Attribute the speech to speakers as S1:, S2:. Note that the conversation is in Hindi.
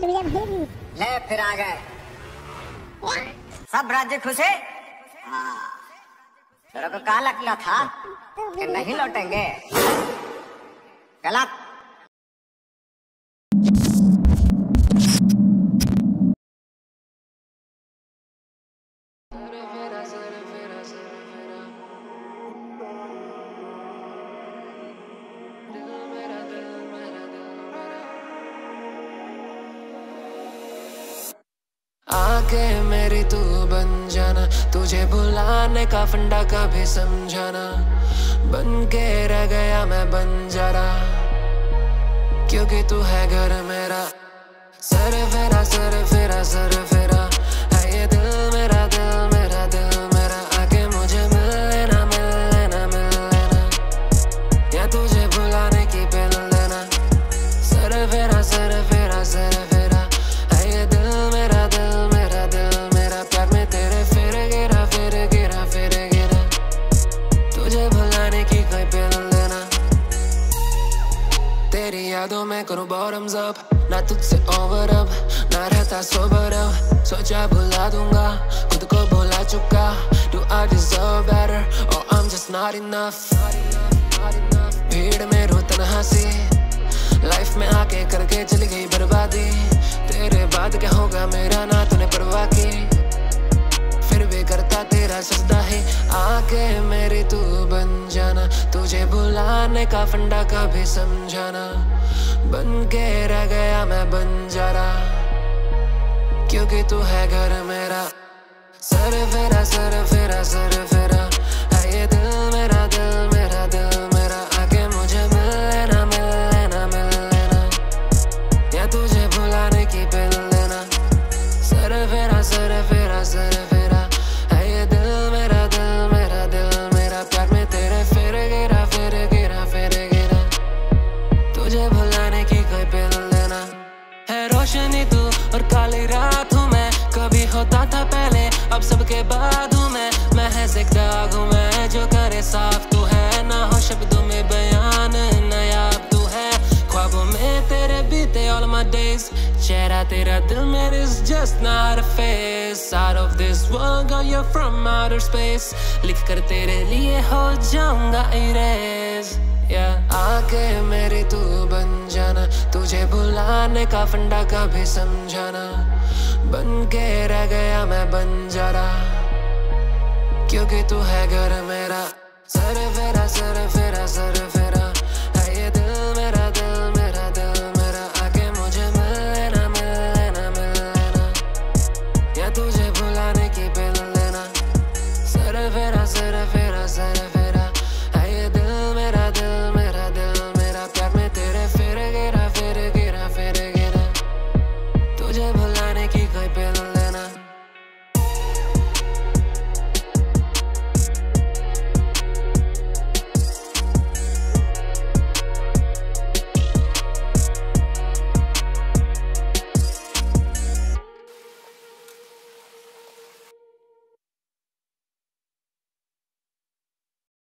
S1: ले फिर आ गए। सब राज्य खुश है? तेरे को कहा लगला था? कि नहीं लौटेंगे? गलत।
S2: आके मेरी तू बन जाना। तुझे बुलाने का फंडा कभी समझाना। बन के रह गया मैं बन जा रहा। क्योंकि तू है घर मेरा। सर फेरा यादों में करूँ बॉटम्स अप ना तुझसे ओवर अब ना रहता सोबर अब सोचा भुला दूँगा खुद को भुला चुका Do I deserve better or I'm just not enough. भीड़ में रो तन्हा सी लाइफ में आके करके चली गई बर्बादी तेरे बाद क्या होगा मेरा ना तूने परवाह की फिर भी करता तेरा सजदा है आके मेरी तू बन जाना तुझे बुलाने का फंडा कभी समझाना बन के रह गया मैं बन जा रहा क्योंकि तू है घर मेरा। सर अब सबके बाद हूँ मैं महज एक दाग हूँ, मैं जो करे साफ़ तू है। ना हो शब्दों में बयान नायाब तू है। ख्वाबों में तेरे बीते all my days चेहरा तेरा दिल में is just not a face out of this world, girl, you're from outer space लिख कर तेरे लिए हो जाऊँगा erase yeah. आके मेरी तू बन जाना, तुझे बुलाने का फंडा कभी समझाना। बन के रह गया मैं बन जरा क्योंकि तू है घर मेरा। सर, फेरा सर फेरा सर, फेरा।